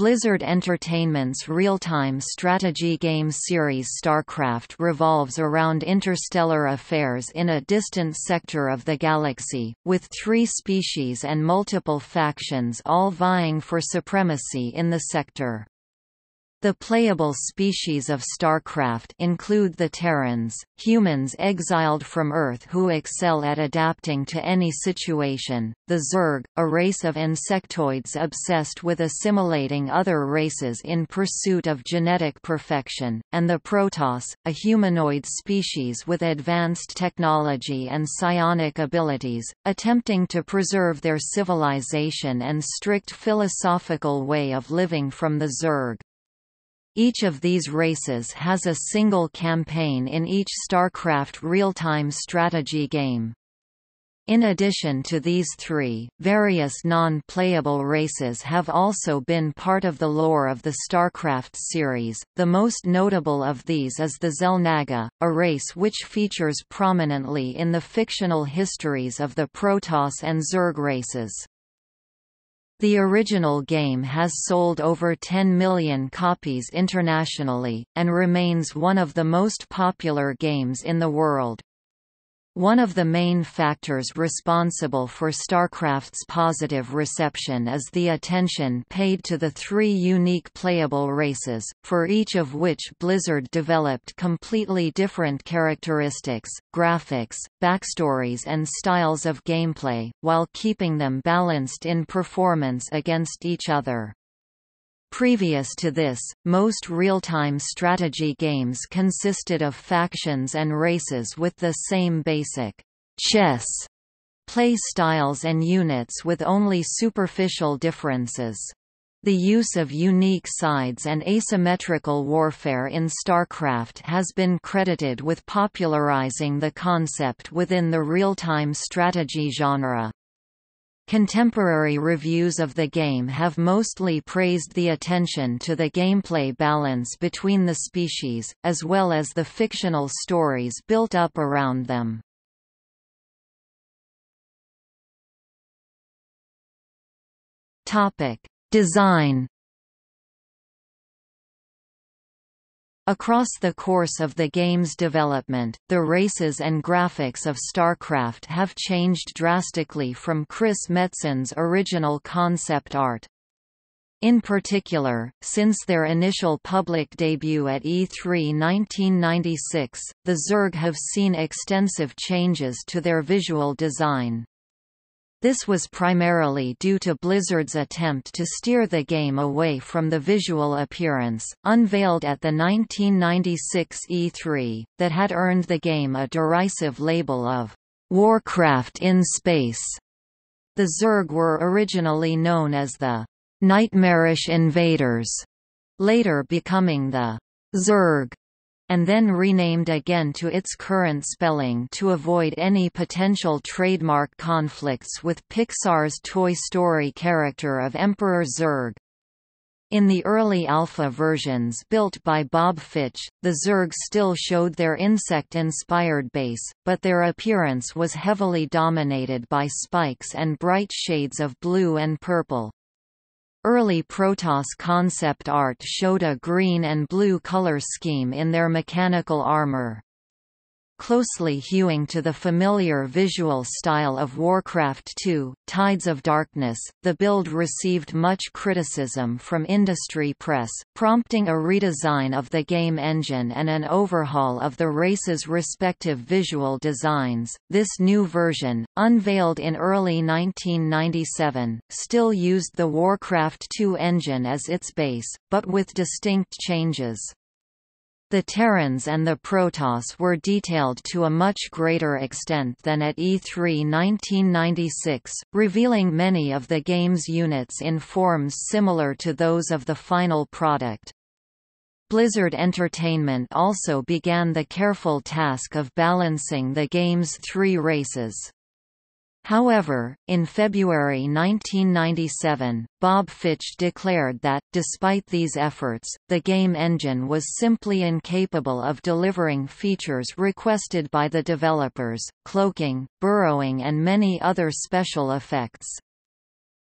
Blizzard Entertainment's real-time strategy game series StarCraft revolves around interstellar affairs in a distant sector of the galaxy, with three species and multiple factions all vying for supremacy in the sector. The playable species of StarCraft include the Terrans, humans exiled from Earth who excel at adapting to any situation, the Zerg, a race of insectoids obsessed with assimilating other races in pursuit of genetic perfection, and the Protoss, a humanoid species with advanced technology and psionic abilities, attempting to preserve their civilization and strict philosophical way of living from the Zerg. Each of these races has a single campaign in each StarCraft real-time strategy game. In addition to these three, various non-playable races have also been part of the lore of the StarCraft series. The most notable of these is the Xel'Naga, a race which features prominently in the fictional histories of the Protoss and Zerg races. The original game has sold over 10 million copies internationally, and remains one of the most popular games in the world. One of the main factors responsible for StarCraft's positive reception is the attention paid to the three unique playable races, for each of which Blizzard developed completely different characteristics, graphics, backstories and styles of gameplay, while keeping them balanced in performance against each other. Previous to this, most real-time strategy games consisted of factions and races with the same basic chess play styles and units with only superficial differences. The use of unique sides and asymmetrical warfare in StarCraft has been credited with popularizing the concept within the real-time strategy genre. Contemporary reviews of the game have mostly praised the attention to the gameplay balance between the species, as well as the fictional stories built up around them. Design Across the course of the game's development, the races and graphics of StarCraft have changed drastically from Chris Metzen's original concept art. In particular, since their initial public debut at E3 1996, the Zerg have seen extensive changes to their visual design. This was primarily due to Blizzard's attempt to steer the game away from the visual appearance, unveiled at the 1996 E3, that had earned the game a derisive label of Warcraft in Space. The Zerg were originally known as the Nightmarish Invaders, later becoming the Zerg and then renamed again to its current spelling to avoid any potential trademark conflicts with Pixar's Toy Story character of Emperor Zurg. In the early alpha versions built by Bob Fitch, the Zerg still showed their insect-inspired base, but their appearance was heavily dominated by spikes and bright shades of blue and purple. Early Protoss concept art showed a green and blue color scheme in their mechanical armor closely hewing to the familiar visual style of Warcraft II, Tides of Darkness. The build received much criticism from industry press, prompting a redesign of the game engine and an overhaul of the race's respective visual designs. This new version, unveiled in early 1997, still used the Warcraft II engine as its base, but with distinct changes. The Terrans and the Protoss were detailed to a much greater extent than at E3 1996, revealing many of the game's units in forms similar to those of the final product. Blizzard Entertainment also began the careful task of balancing the game's three races. However, in February 1997, Bob Fitch declared that, despite these efforts, the game engine was simply incapable of delivering features requested by the developers, cloaking, burrowing and many other special effects.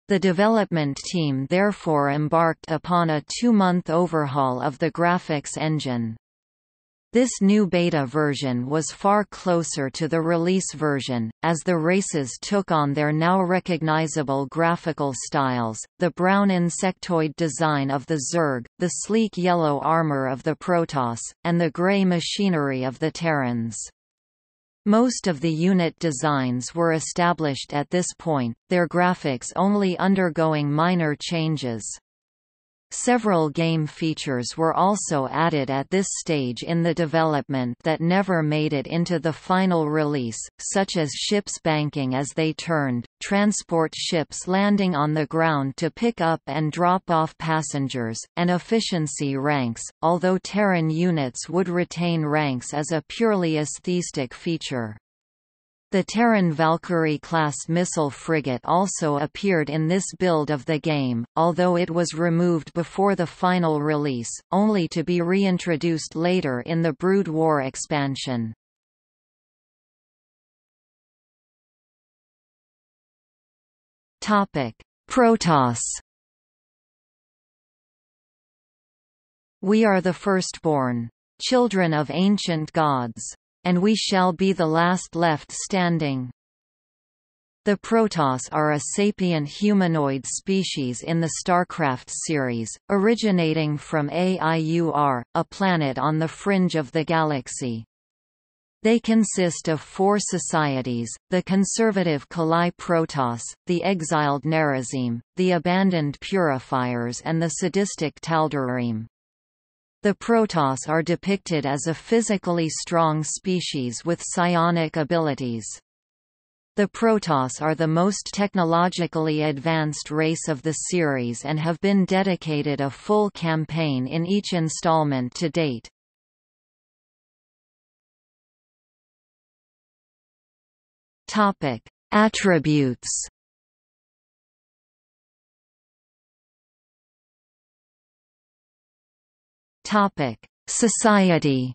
The development team therefore embarked upon a two-month overhaul of the graphics engine. This new beta version was far closer to the release version, as the races took on their now recognizable graphical styles, the brown insectoid design of the Zerg, the sleek yellow armor of the Protoss, and the gray machinery of the Terrans. Most of the unit designs were established at this point, their graphics only undergoing minor changes. Several game features were also added at this stage in the development that never made it into the final release, such as ships banking as they turned, transport ships landing on the ground to pick up and drop off passengers, and efficiency ranks, although Terran units would retain ranks as a purely aesthetic feature. The Terran Valkyrie-class missile frigate also appeared in this build of the game, although it was removed before the final release, only to be reintroduced later in the Brood War expansion. Protoss We are the firstborn. Children of ancient gods and we shall be the last left standing. The Protoss are a sapient humanoid species in the StarCraft series, originating from AIUR, a planet on the fringe of the galaxy. They consist of four societies, the conservative Khalai Protoss, the exiled Nerazim, the abandoned Purifiers and the sadistic Tal'Darim. The Protoss are depicted as a physically strong species with psionic abilities. The Protoss are the most technologically advanced race of the series and have been dedicated a full campaign in each installment to date. Attributes Society.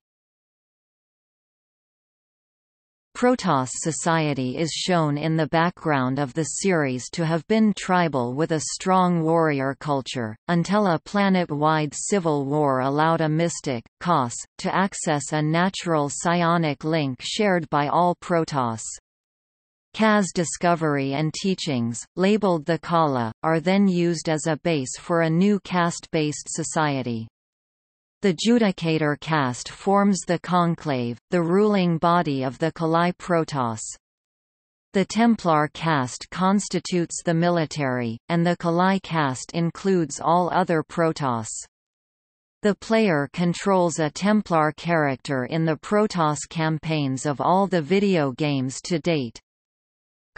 Protoss society is shown in the background of the series to have been tribal with a strong warrior culture, until a planet-wide civil war allowed a mystic, Khas, to access a natural psionic link shared by all Protoss. Khas discovery and teachings, labeled the Khala, are then used as a base for a new caste-based society. The Judicator caste forms the conclave, the ruling body of the Khalai Protoss. The Templar caste constitutes the military, and the Khalai caste includes all other Protoss. The player controls a Templar character in the Protoss campaigns of all the video games to date.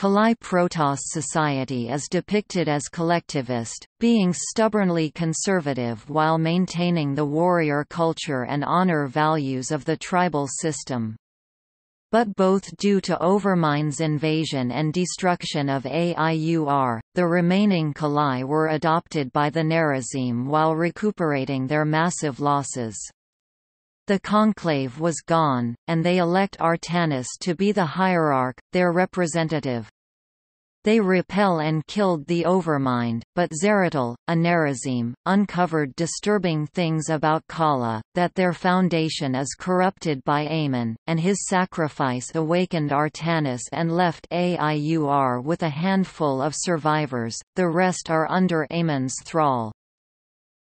Khalai Protoss society is depicted as collectivist, being stubbornly conservative while maintaining the warrior culture and honor values of the tribal system. But both due to Overmind's invasion and destruction of AIUR, the remaining Khalai were adopted by the Nerazim while recuperating their massive losses. The conclave was gone, and they elect Artanis to be the hierarch, their representative. They repel and killed the Overmind, but Zeratul, a Nerazim, uncovered disturbing things about Khala, that their foundation is corrupted by Amon, and his sacrifice awakened Artanis and left Aiur with a handful of survivors, the rest are under Amon's thrall.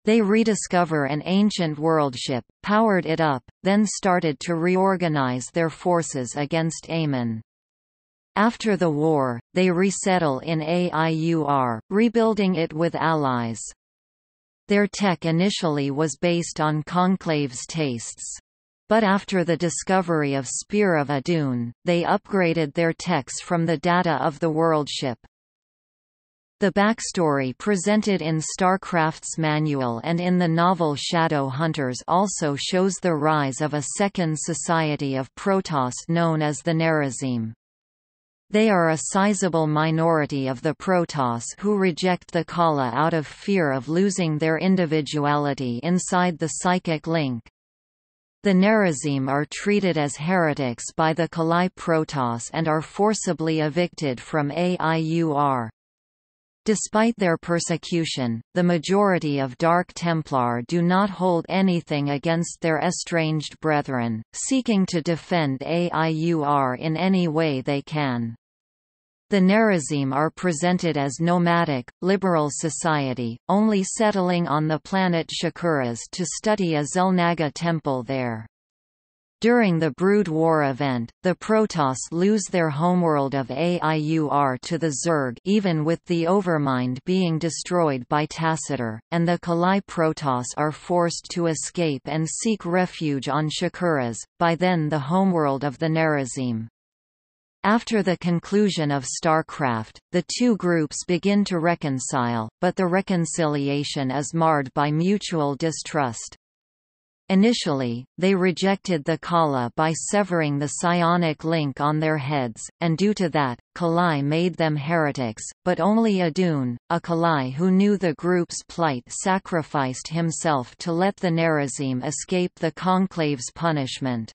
They rediscover an ancient worldship, powered it up, then started to reorganize their forces against Amon. After the war, they resettle in AIUR, rebuilding it with allies. Their tech initially was based on Conclave's tastes. But after the discovery of Spear of Adun, they upgraded their techs from the data of the worldship. The backstory presented in StarCraft's manual and in the novel Shadow Hunters also shows the rise of a second society of Protoss known as the Nerazim. They are a sizable minority of the Protoss who reject the Khala out of fear of losing their individuality inside the psychic link. The Nerazim are treated as heretics by the Khalai Protoss and are forcibly evicted from AIUR. Despite their persecution, the majority of Dark Templar do not hold anything against their estranged brethren, seeking to defend AIUR in any way they can. The Nerazim are presented as nomadic, liberal society, only settling on the planet Shakuras to study a Xel'Naga temple there. During the Brood War event, the Protoss lose their homeworld of AIUR to the Zerg even with the Overmind being destroyed by Tassadar, and the Khalai Protoss are forced to escape and seek refuge on Shakuras, by then the homeworld of the Nerazim. After the conclusion of StarCraft, the two groups begin to reconcile, but the reconciliation is marred by mutual distrust. Initially, they rejected the Khala by severing the psionic link on their heads, and due to that, Khalai made them heretics, but only Adun, a Khalai who knew the group's plight sacrificed himself to let the Nerazim escape the Conclave's punishment.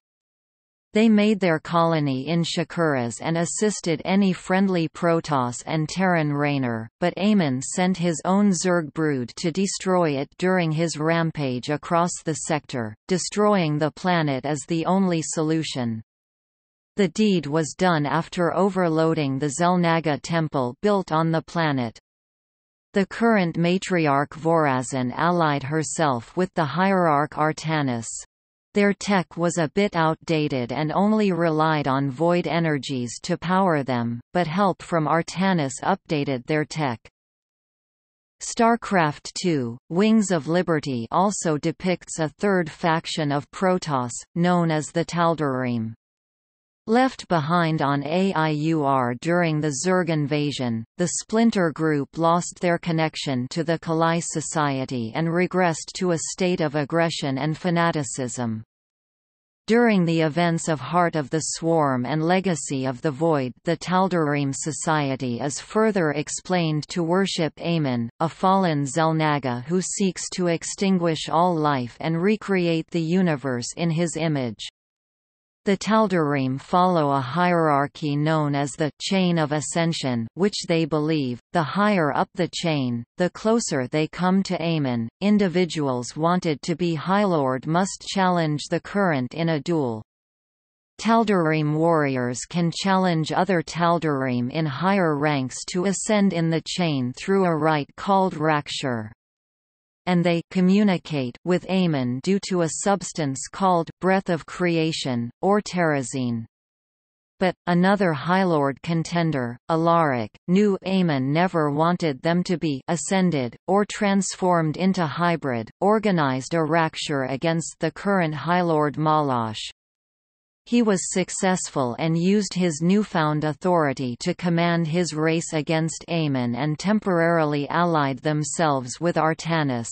They made their colony in Shakuras and assisted any friendly Protoss and Terran Raynor, but Amon sent his own Zerg brood to destroy it during his rampage across the sector, destroying the planet as the only solution. The deed was done after overloading the Xel'Naga temple built on the planet. The current matriarch Vorazun allied herself with the hierarch Artanis. Their tech was a bit outdated and only relied on void energies to power them, but help from Artanis updated their tech. StarCraft II, Wings of Liberty also depicts a third faction of Protoss, known as the Tal'Darim. Left behind on AIUR during the Zerg invasion, the splinter group lost their connection to the Khalai society and regressed to a state of aggression and fanaticism. During the events of Heart of the Swarm and Legacy of the Void the Tal'Darim Society is further explained to worship Amon, a fallen Xel'Naga who seeks to extinguish all life and recreate the universe in his image. The Tal'Darim follow a hierarchy known as the «chain of ascension» which they believe, the higher up the chain, the closer they come to Amon. Individuals wanted to be High Lord must challenge the current in a duel. Tal'Darim warriors can challenge other Tal'Darim in higher ranks to ascend in the chain through a rite called Rak'Shir and they communicate with Amon due to a substance called breath of creation, or terrazine. But, another Highlord contender, Alarak, knew Amon never wanted them to be ascended, or transformed into hybrid, organized a Rak'Shir against the current Highlord Malash. He was successful and used his newfound authority to command his race against Amon and temporarily allied themselves with Artanis.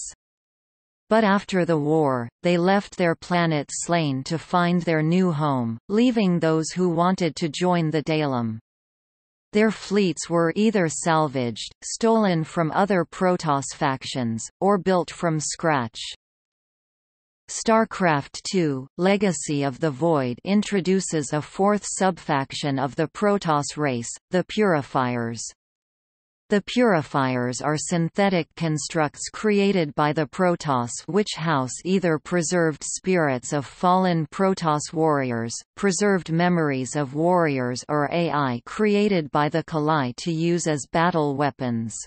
But after the war, they left their planet Slayn to find their new home, leaving those who wanted to join the Daelaam. Their fleets were either salvaged, stolen from other Protoss factions, or built from scratch. StarCraft II, Legacy of the Void introduces a fourth subfaction of the Protoss race, the Purifiers. The Purifiers are synthetic constructs created by the Protoss which house either preserved spirits of fallen Protoss warriors, preserved memories of warriors or AI created by the Khalai to use as battle weapons.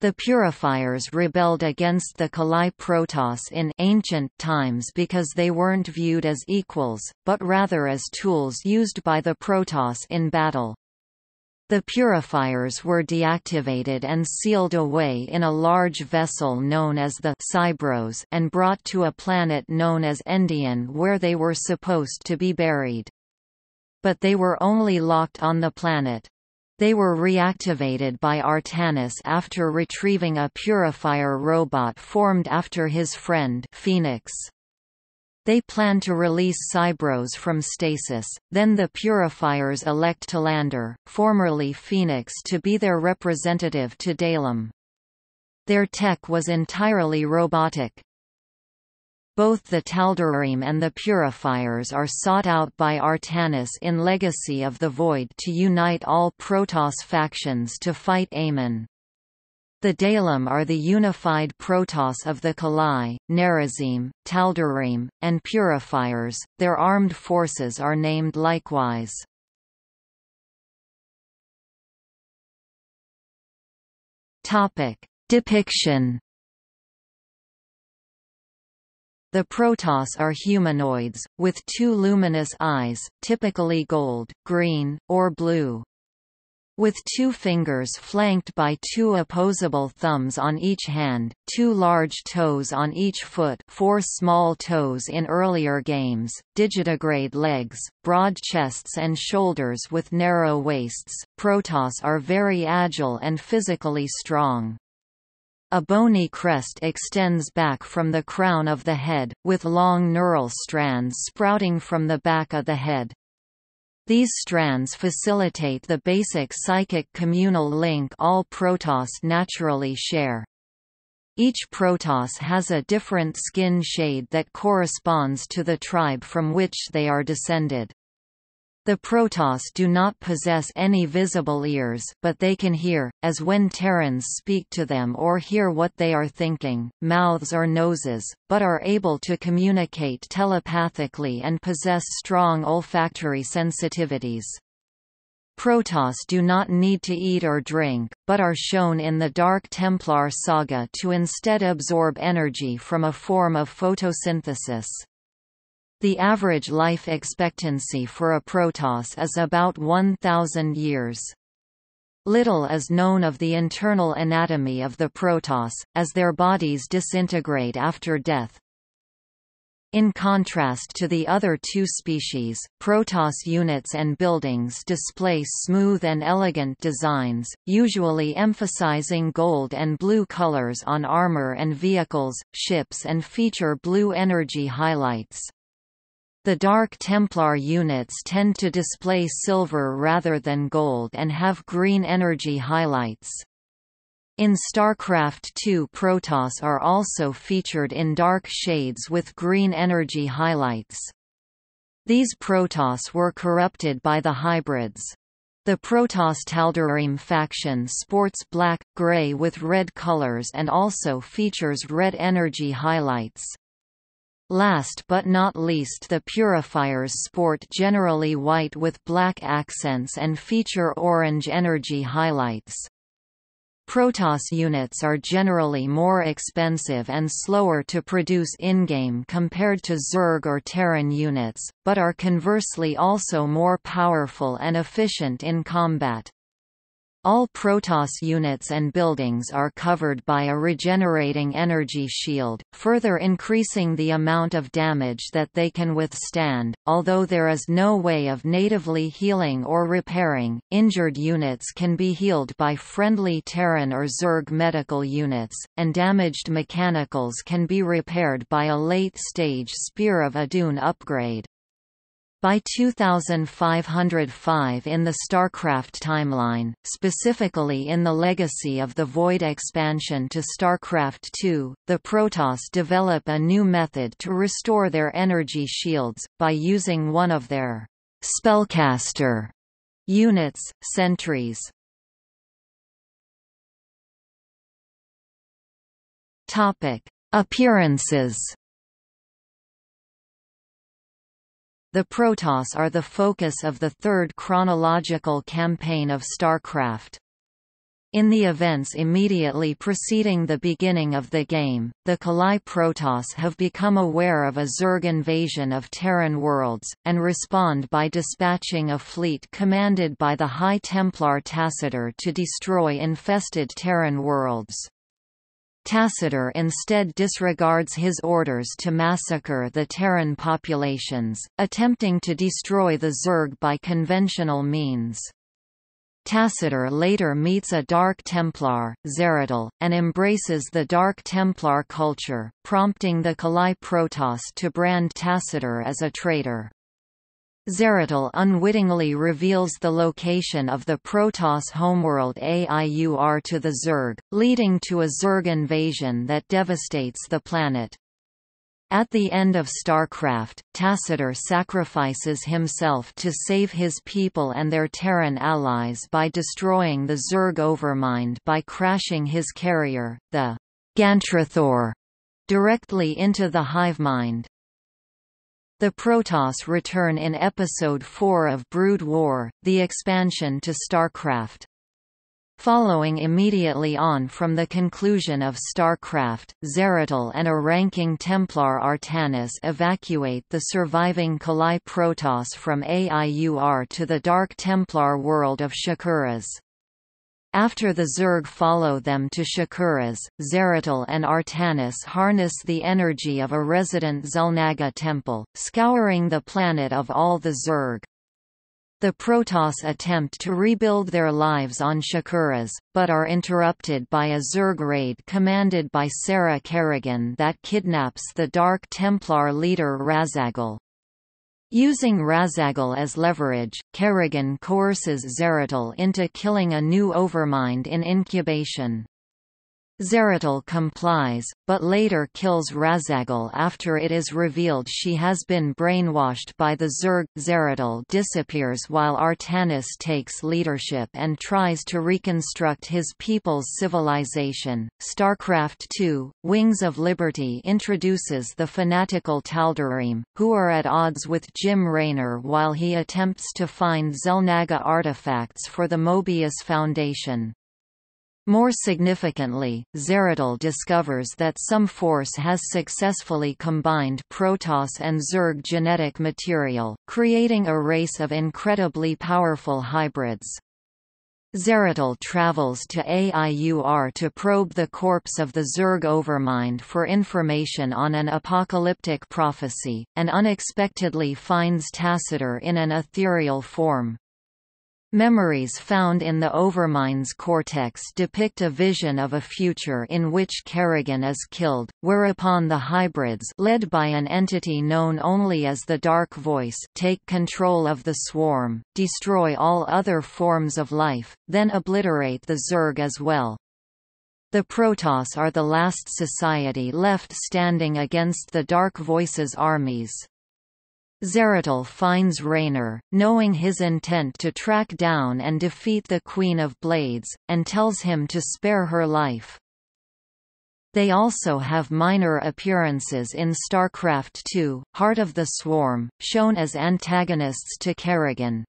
The Purifiers rebelled against the Khalai Protoss in ancient times because they weren't viewed as equals, but rather as tools used by the Protoss in battle. The Purifiers were deactivated and sealed away in a large vessel known as the Cybros and brought to a planet known as Endion where they were supposed to be buried. But they were only locked on the planet. They were reactivated by Artanis after retrieving a purifier robot formed after his friend Fenix. They plan to release Cybros from stasis, then the Purifiers elect Talandar, formerly Fenix to be their representative to Daelaam. Their tech was entirely robotic, both the Tal'Darim and the Purifiers are sought out by Artanis in Legacy of the Void to unite all Protoss factions to fight Amon. The Daelaam are the unified Protoss of the Khalai, Nerazim, Tal'Darim, and Purifiers, their armed forces are named likewise. Depiction The Protoss are humanoids, with two luminous eyes, typically gold, green, or blue with two fingers flanked by two opposable thumbs on each hand, two large toes on each foot four small toes in earlier games, digitigrade legs, broad chests and shoulders with narrow waists, Protoss are very agile and physically strong. A bony crest extends back from the crown of the head, with long neural strands sprouting from the back of the head. These strands facilitate the basic psychic communal link all Protoss naturally share. Each Protoss has a different skin shade that corresponds to the tribe from which they are descended. The Protoss do not possess any visible ears but they can hear, as when Terrans speak to them or hear what they are thinking, mouths or noses, but are able to communicate telepathically and possess strong olfactory sensitivities. Protoss do not need to eat or drink, but are shown in the Dark Templar saga to instead absorb energy from a form of photosynthesis. The average life expectancy for a Protoss is about 1,000 years. Little is known of the internal anatomy of the Protoss, as their bodies disintegrate after death. In contrast to the other two species, Protoss units and buildings display smooth and elegant designs, usually emphasizing gold and blue colors on armor and vehicles, ships and feature blue energy highlights. The Dark Templar units tend to display silver rather than gold and have green energy highlights. In StarCraft II Protoss are also featured in dark shades with green energy highlights. These Protoss were corrupted by the hybrids. The Protoss Tal'Darim faction sports black, gray with red colors and also features red energy highlights. Last but not least the purifiers sport generally white with black accents and feature orange energy highlights. Protoss units are generally more expensive and slower to produce in-game compared to Zerg or Terran units, but are conversely also more powerful and efficient in combat. All Protoss units and buildings are covered by a regenerating energy shield, further increasing the amount of damage that they can withstand. Although there is no way of natively healing or repairing, injured units can be healed by friendly Terran or Zerg medical units, and damaged mechanicals can be repaired by a late-stage Spear of Adun upgrade. By 2505 in the StarCraft timeline, specifically in the legacy of the Void expansion to StarCraft II, the Protoss develop a new method to restore their energy shields, by using one of their spellcaster units, sentries. Appearances The Protoss are the focus of the third chronological campaign of StarCraft. In the events immediately preceding the beginning of the game, the Khalai Protoss have become aware of a Zerg invasion of Terran worlds, and respond by dispatching a fleet commanded by the High Templar Tassadar to destroy infested Terran worlds. Tassadar instead disregards his orders to massacre the Terran populations, attempting to destroy the Zerg by conventional means. Tassadar later meets a Dark Templar, Zeratul, and embraces the Dark Templar culture, prompting the Khalai Protoss to brand Tassadar as a traitor. Zeratul unwittingly reveals the location of the Protoss homeworld Aiur to the Zerg, leading to a Zerg invasion that devastates the planet. At the end of StarCraft, Tassadar sacrifices himself to save his people and their Terran allies by destroying the Zerg Overmind by crashing his carrier, the Gantrithor, directly into the Hivemind. The Protoss return in Episode 4 of Brood War, the expansion to StarCraft. Following immediately on from the conclusion of StarCraft, Zeratul and a ranking Templar Artanis evacuate the surviving Khalai Protoss from AIUR to the Dark Templar world of Shakuras. After the Zerg follow them to Shakuras, Zeratul and Artanis harness the energy of a resident Xel'Naga temple, scouring the planet of all the Zerg. The Protoss attempt to rebuild their lives on Shakuras, but are interrupted by a Zerg raid commanded by Sarah Kerrigan that kidnaps the Dark Templar leader Raszagal. Using Raszagal as leverage, Kerrigan coerces Zeratul into killing a new Overmind in incubation. Zeratul complies, but later kills Raszagal after it is revealed she has been brainwashed by the Zerg. Zeratul disappears while Artanis takes leadership and tries to reconstruct his people's civilization. StarCraft II, Wings of Liberty introduces the fanatical Tal'Darim, who are at odds with Jim Raynor while he attempts to find Xel'Naga artifacts for the Moebius Foundation. More significantly, Zeratul discovers that some force has successfully combined Protoss and Zerg genetic material, creating a race of incredibly powerful hybrids. Zeratul travels to AIUR to probe the corpse of the Zerg Overmind for information on an apocalyptic prophecy, and unexpectedly finds Tassadar in an ethereal form. Memories found in the Overmind's cortex depict a vision of a future in which Kerrigan is killed, whereupon the hybrids led by an entity known only as the Dark Voice take control of the swarm, destroy all other forms of life, then obliterate the Zerg as well. The Protoss are the last society left standing against the Dark Voice's armies. Zeratul finds Raynor, knowing his intent to track down and defeat the Queen of Blades, and tells him to spare her life. They also have minor appearances in StarCraft II, Heart of the Swarm, shown as antagonists to Kerrigan.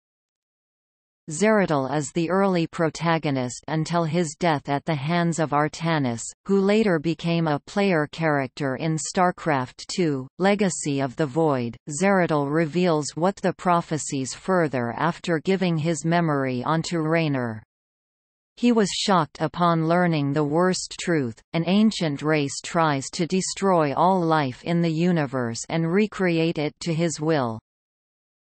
Zeratul is the early protagonist until his death at the hands of Artanis, who later became a player character in StarCraft II, Legacy of the Void. Zeratul reveals what the prophecies further after giving his memory onto Raynor. He was shocked upon learning the worst truth, an ancient race tries to destroy all life in the universe and recreate it to his will.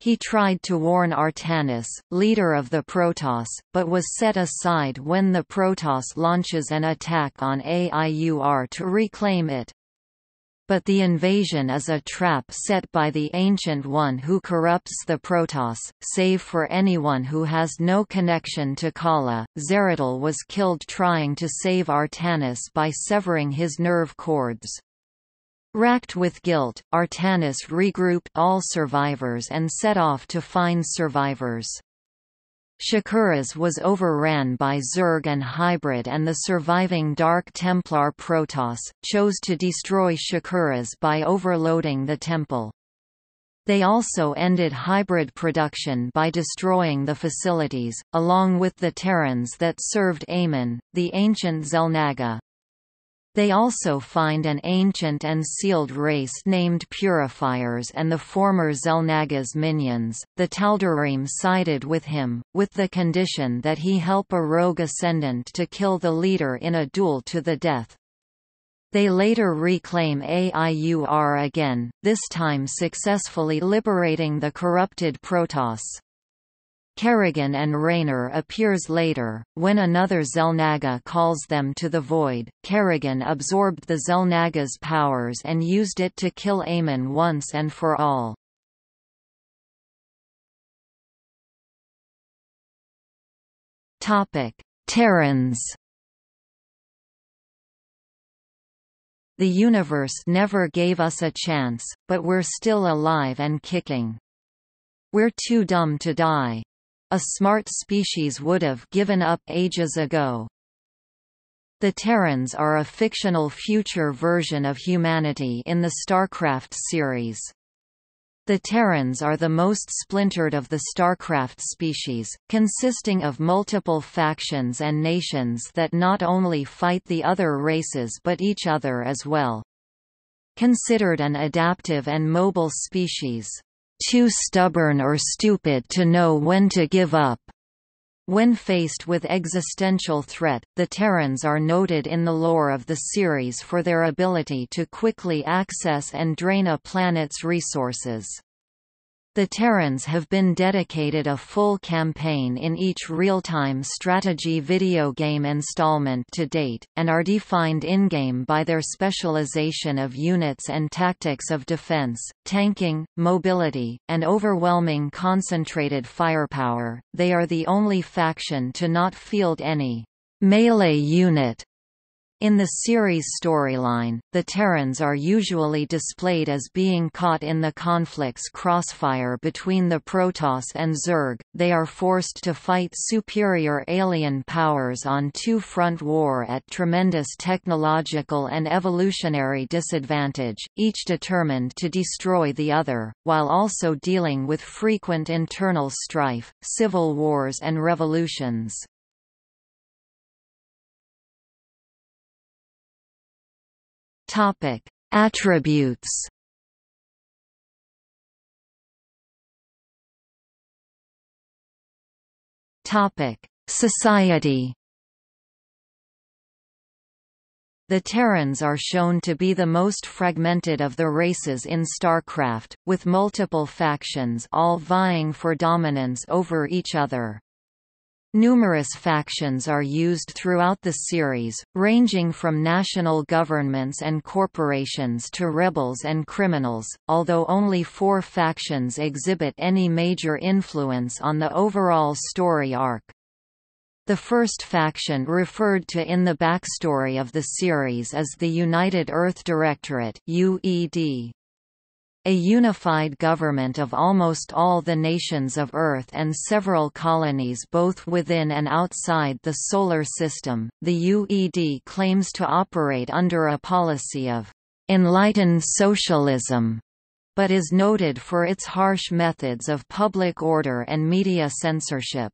He tried to warn Artanis, leader of the Protoss, but was set aside when the Protoss launches an attack on AIUR to reclaim it. But the invasion is a trap set by the Ancient One who corrupts the Protoss, save for anyone who has no connection to Khala. Zeratul was killed trying to save Artanis by severing his nerve cords. Racked with guilt, Artanis regrouped all survivors and set off to find survivors. Shakuras was overran by Zerg and Hybrid and the surviving Dark Templar Protoss, chose to destroy Shakuras by overloading the temple. They also ended hybrid production by destroying the facilities, along with the Terrans that served Amon, the ancient Xel'Naga. They also find an ancient and sealed race named Purifiers and the former Xel'Naga's minions. The Tal'Darim sided with him, with the condition that he help a rogue ascendant to kill the leader in a duel to the death. They later reclaim AIUR again, this time successfully liberating the corrupted Protoss. Kerrigan and Raynor appears later, when another Xel'Naga calls them to the Void. Kerrigan absorbed the Xel'Naga's powers and used it to kill Amon once and for all. Topic: Terrans The universe never gave us a chance, but we're still alive and kicking. We're too dumb to die. A smart species would've given up ages ago. The Terrans are a fictional future version of humanity in the StarCraft series. The Terrans are the most splintered of the StarCraft species, consisting of multiple factions and nations that not only fight the other races but each other as well. Considered an adaptive and mobile species, too stubborn or stupid to know when to give up. When faced with existential threat, the Terrans are noted in the lore of the series for their ability to quickly access and drain a planet's resources. The Terrans have been dedicated a full campaign in each real-time strategy video game installment to date, and are defined in-game by their specialization of units and tactics of defense, tanking, mobility, and overwhelming concentrated firepower. They are the only faction to not field any melee unit in the series storyline, the Terrans are usually displayed as being caught in the conflict's crossfire between the Protoss and Zerg. They are forced to fight superior alien powers on two-front war at tremendous technological and evolutionary disadvantage, each determined to destroy the other, while also dealing with frequent internal strife, civil wars and revolutions. Topic: Attributes. Topic: Society. The Terrans are shown to be the most fragmented of the races in StarCraft, with multiple factions all vying for dominance over each other. Numerous factions are used throughout the series, ranging from national governments and corporations to rebels and criminals, although only four factions exhibit any major influence on the overall story arc. The first faction referred to in the backstory of the series is the United Earth Directorate UED. A unified government of almost all the nations of Earth and several colonies both within and outside the Solar System, the UED claims to operate under a policy of «enlightened socialism», but is noted for its harsh methods of public order and media censorship.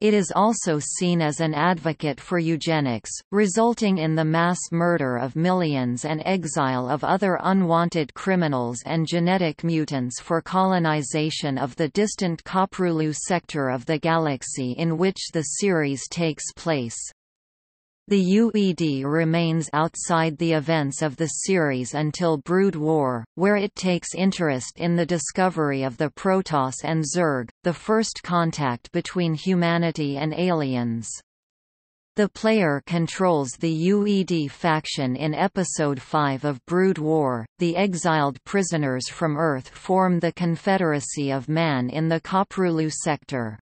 It is also seen as an advocate for eugenics, resulting in the mass murder of millions and exile of other unwanted criminals and genetic mutants for colonization of the distant Koprulu sector of the galaxy in which the series takes place. The UED remains outside the events of the series until Brood War, where it takes interest in the discovery of the Protoss and Zerg, the first contact between humanity and aliens. The player controls the UED faction in Episode 5 of Brood War. The exiled prisoners from Earth form the Confederacy of Man in the Koprulu sector.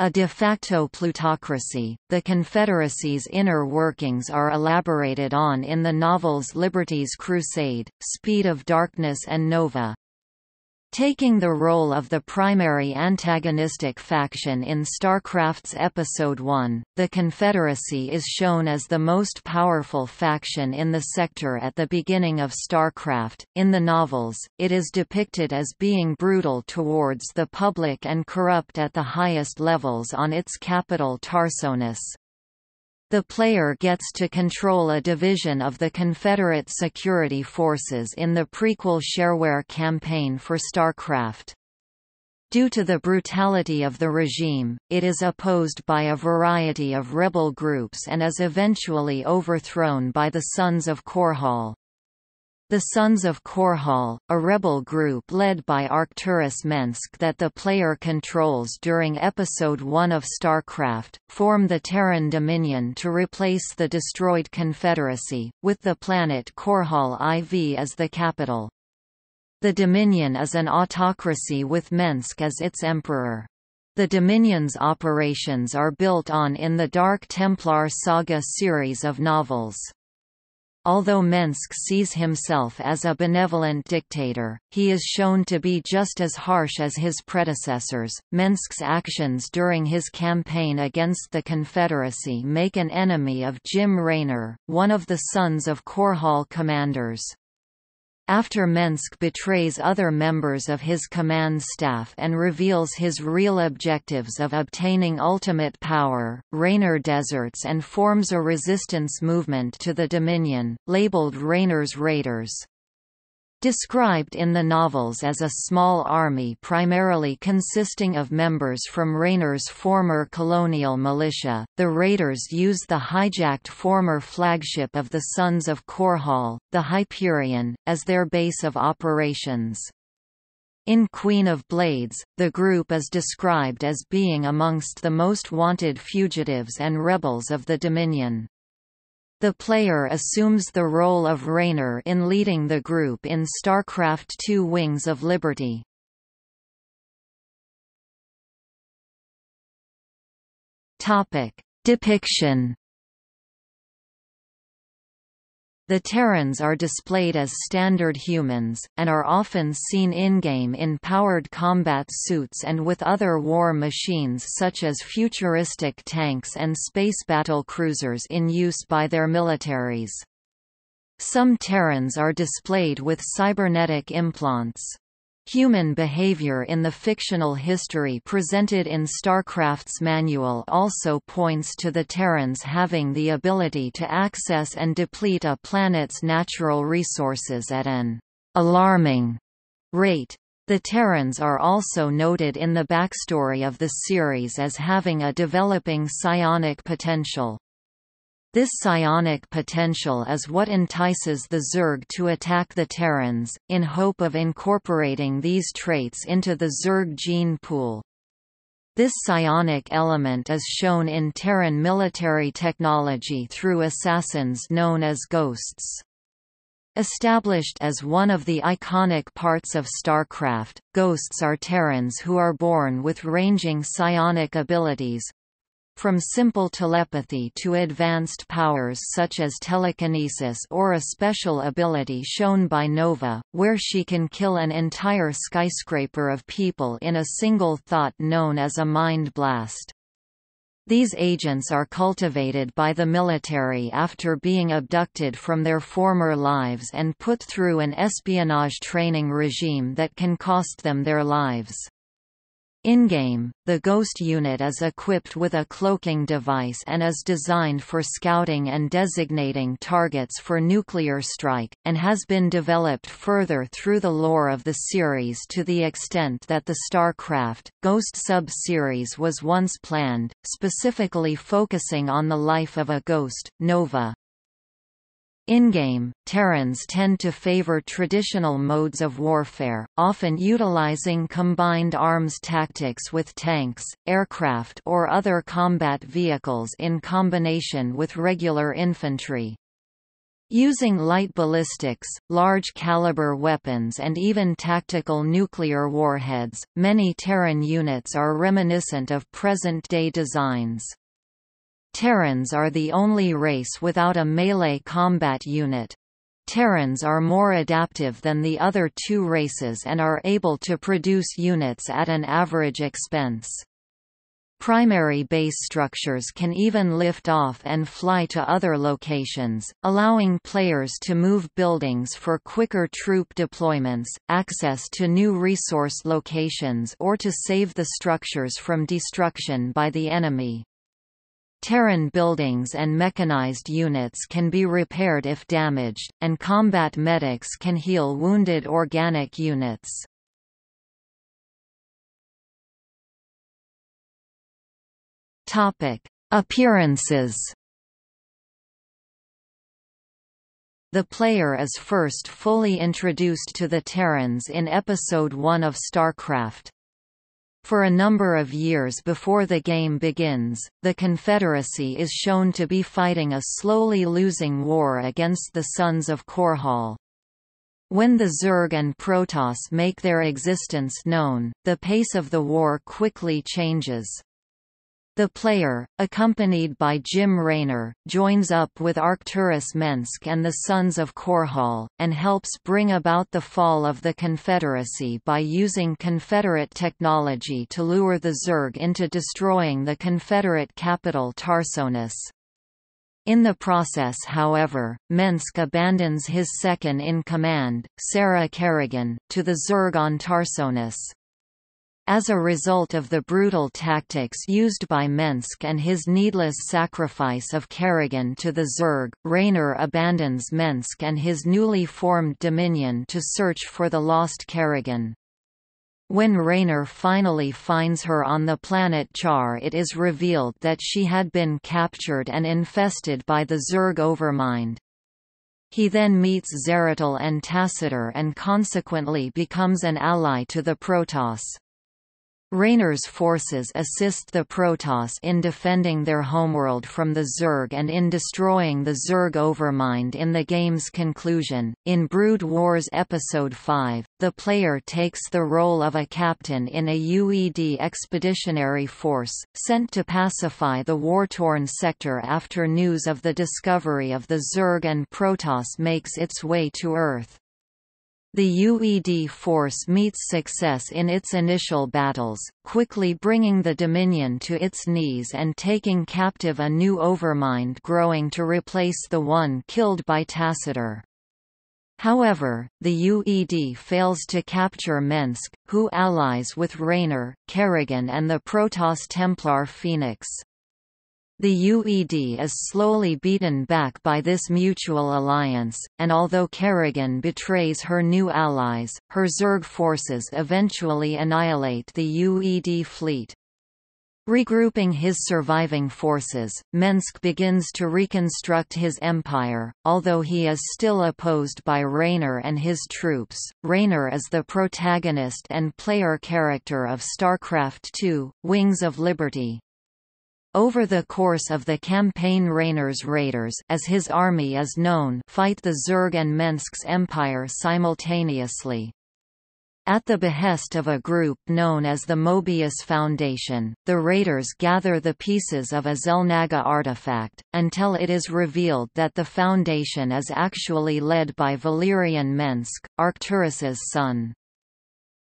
A de facto plutocracy, the Confederacy's inner workings are elaborated on in the novels Liberty's Crusade, Speed of Darkness and Nova. Taking the role of the primary antagonistic faction in StarCraft's Episode 1, the Confederacy is shown as the most powerful faction in the sector at the beginning of StarCraft. In the novels, it is depicted as being brutal towards the public and corrupt at the highest levels on its capital Tarsonis. The player gets to control a division of the Confederate security forces in the prequel shareware campaign for StarCraft. Due to the brutality of the regime, it is opposed by a variety of rebel groups and is eventually overthrown by the Sons of Korhal. The Sons of Korhal, a rebel group led by Arcturus Mengsk that the player controls during Episode 1 of StarCraft, form the Terran Dominion to replace the destroyed Confederacy, with the planet Korhal IV as the capital. The Dominion is an autocracy with Mengsk as its emperor. The Dominion's operations are built on in the Dark Templar Saga series of novels. Although Mengsk sees himself as a benevolent dictator, he is shown to be just as harsh as his predecessors. Mengsk's actions during his campaign against the Confederacy make an enemy of Jim Raynor, one of the sons of Korhal commanders. After Mengsk betrays other members of his command staff and reveals his real objectives of obtaining ultimate power, Raynor deserts and forms a resistance movement to the Dominion, labeled Raynor's Raiders. Described in the novels as a small army primarily consisting of members from Raynor's former colonial militia, the Raiders use the hijacked former flagship of the Sons of Korhal, the Hyperion, as their base of operations. In Queen of Blades, the group is described as being amongst the most wanted fugitives and rebels of the Dominion. The player assumes the role of Raynor in leading the group in StarCraft II Wings of Liberty. Depiction the Terrans are displayed as standard humans, and are often seen in-game in powered combat suits and with other war machines such as futuristic tanks and space battle cruisers in use by their militaries. Some Terrans are displayed with cybernetic implants. Human behavior in the fictional history presented in StarCraft's manual also points to the Terrans having the ability to access and deplete a planet's natural resources at an alarming rate. The Terrans are also noted in the backstory of the series as having a developing psionic potential. This psionic potential is what entices the Zerg to attack the Terrans, in hope of incorporating these traits into the Zerg gene pool. This psionic element is shown in Terran military technology through assassins known as ghosts. Established as one of the iconic parts of StarCraft, ghosts are Terrans who are born with ranging psionic abilities, from simple telepathy to advanced powers such as telekinesis or a special ability shown by Nova, where she can kill an entire skyscraper of people in a single thought known as a mind blast. These agents are cultivated by the military after being abducted from their former lives and put through an espionage training regime that can cost them their lives. In-game, the Ghost unit is equipped with a cloaking device and is designed for scouting and designating targets for nuclear strike, and has been developed further through the lore of the series to the extent that the StarCraft, Ghost sub-series was once planned, specifically focusing on the life of a ghost, Nova. In-game, Terrans tend to favor traditional modes of warfare, often utilizing combined arms tactics with tanks, aircraft or other combat vehicles in combination with regular infantry. Using light ballistics, large-caliber weapons and even tactical nuclear warheads, many Terran units are reminiscent of present-day designs. Terrans are the only race without a melee combat unit. Terrans are more adaptive than the other two races and are able to produce units at an average expense. Primary base structures can even lift off and fly to other locations, allowing players to move buildings for quicker troop deployments, access to new resource locations or to save the structures from destruction by the enemy. Terran buildings and mechanized units can be repaired if damaged, and combat medics can heal wounded organic units. Appearances The player is first fully introduced to the Terrans in Episode 1 of StarCraft. For a number of years before the game begins, the Confederacy is shown to be fighting a slowly losing war against the Sons of Korhal. When the Zerg and Protoss make their existence known, the pace of the war quickly changes. The player, accompanied by Jim Raynor, joins up with Arcturus Mengsk and the Sons of Korhal, and helps bring about the fall of the Confederacy by using Confederate technology to lure the Zerg into destroying the Confederate capital Tarsonis. In the process however, Mengsk abandons his second-in-command, Sarah Kerrigan, to the Zerg on Tarsonis. As a result of the brutal tactics used by Mengsk and his needless sacrifice of Kerrigan to the Zerg, Raynor abandons Mengsk and his newly formed Dominion to search for the lost Kerrigan. When Raynor finally finds her on the planet Char it is revealed that she had been captured and infested by the Zerg Overmind. He then meets Zeratul and Tassadar and consequently becomes an ally to the Protoss. Raynor's forces assist the Protoss in defending their homeworld from the Zerg and in destroying the Zerg Overmind in the game's conclusion. In Brood Wars Episode 5, the player takes the role of a captain in a UED expeditionary force, sent to pacify the war-torn sector after news of the discovery of the Zerg and Protoss makes its way to Earth. The UED force meets success in its initial battles, quickly bringing the Dominion to its knees and taking captive a new Overmind growing to replace the one killed by Tassadar. However, the UED fails to capture Mengsk, who allies with Raynor, Kerrigan and the Protoss Templar Fenix. The UED is slowly beaten back by this mutual alliance, and although Kerrigan betrays her new allies, her Zerg forces eventually annihilate the UED fleet. Regrouping his surviving forces, Mengsk begins to reconstruct his empire, although he is still opposed by Raynor and his troops. Raynor is the protagonist and player character of StarCraft II, Wings of Liberty. Over the course of the campaign Raynor's Raiders as his army is known fight the Zerg and Mengsk's empire simultaneously. At the behest of a group known as the Moebius Foundation, the Raiders gather the pieces of a Xel'Naga artifact, until it is revealed that the Foundation is actually led by Valerian Mengsk, Arcturus's son.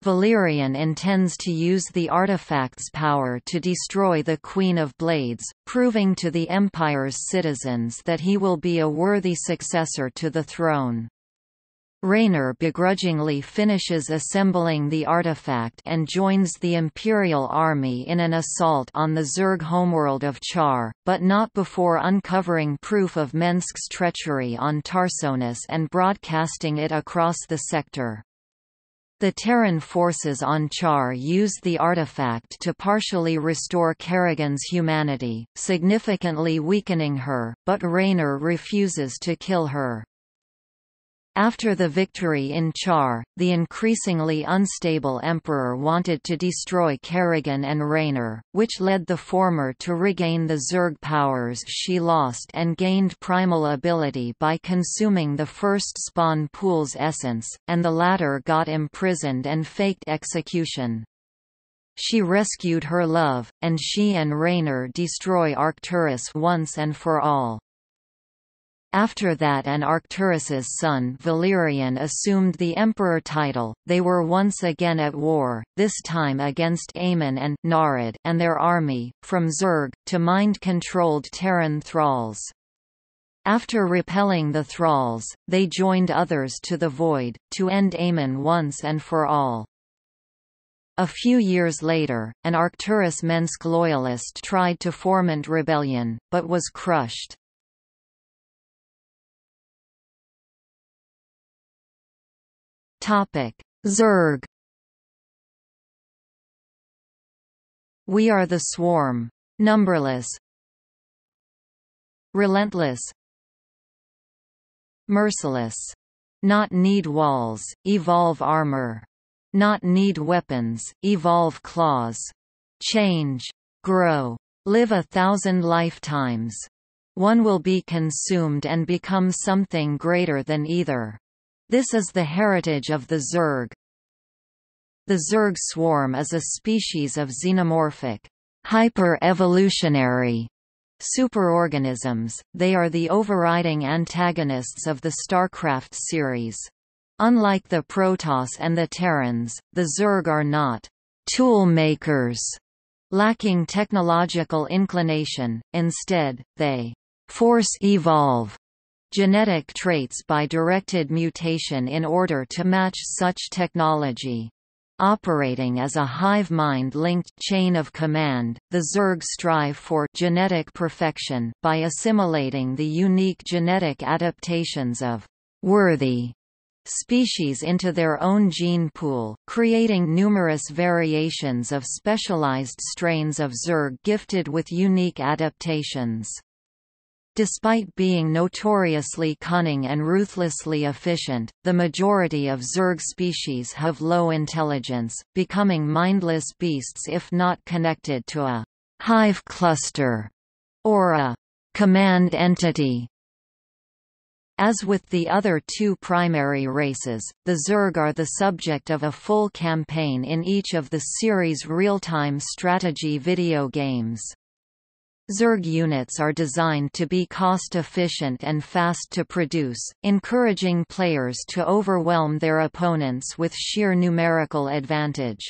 Valerian intends to use the artifact's power to destroy the Queen of Blades, proving to the Empire's citizens that he will be a worthy successor to the throne. Raynor begrudgingly finishes assembling the artifact and joins the Imperial army in an assault on the Zerg homeworld of Char, but not before uncovering proof of Mengsk's treachery on Tarsonis and broadcasting it across the sector. The Terran forces on Char used the artifact to partially restore Kerrigan's humanity, significantly weakening her, but Raynor refuses to kill her. After the victory in Char, the increasingly unstable Emperor wanted to destroy Kerrigan and Raynor, which led the former to regain the Zerg powers she lost and gained primal ability by consuming the first spawn pool's essence, and the latter got imprisoned and faked execution. She rescued her love, and she and Raynor destroy Arcturus once and for all. After that and Arcturus's son Valerian assumed the emperor title, they were once again at war, this time against Amon and Narud and their army, from Zerg, to mind-controlled Terran thralls. After repelling the thralls, they joined others to the Void, to end Amon once and for all. A few years later, an Arcturus Mengsk loyalist tried to foment rebellion, but was crushed. Topic: Zerg. We are the swarm. Numberless. Relentless. Merciless. Not need walls, evolve armor. Not need weapons, evolve claws. Change. Grow. Live a thousand lifetimes. One will be consumed and become something greater than either. This is the heritage of the Zerg. The Zerg swarm is a species of xenomorphic hyper-evolutionary superorganisms, they are the overriding antagonists of the StarCraft series. Unlike the Protoss and the Terrans, the Zerg are not tool makers, lacking technological inclination, instead, they force evolve genetic traits by directed mutation in order to match such technology. Operating as a hive mind-linked chain of command, the Zerg strive for genetic perfection by assimilating the unique genetic adaptations of worthy species into their own gene pool, creating numerous variations of specialized strains of Zerg gifted with unique adaptations. Despite being notoriously cunning and ruthlessly efficient, the majority of Zerg species have low intelligence, becoming mindless beasts if not connected to a hive cluster or a command entity. As with the other two primary races, the Zerg are the subject of a full campaign in each of the series' real-time strategy video games. Zerg units are designed to be cost-efficient and fast to produce, encouraging players to overwhelm their opponents with sheer numerical advantage.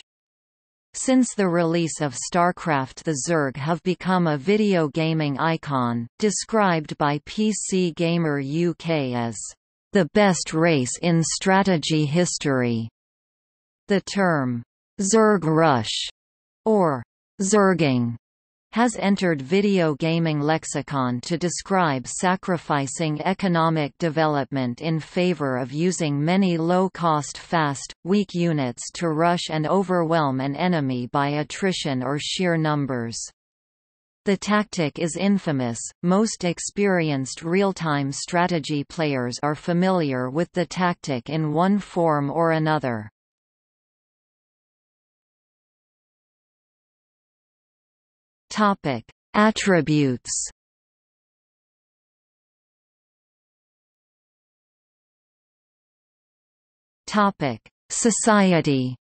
Since the release of StarCraft the Zerg have become a video gaming icon, described by PC Gamer UK as the best race in strategy history. The term, Zerg Rush, or Zerging, has entered video gaming lexicon to describe sacrificing economic development in favor of using many low-cost fast, weak units to rush and overwhelm an enemy by attrition or sheer numbers. The tactic is infamous, most experienced real-time strategy players are familiar with the tactic in one form or another. Topic: Attributes. Topic: Society.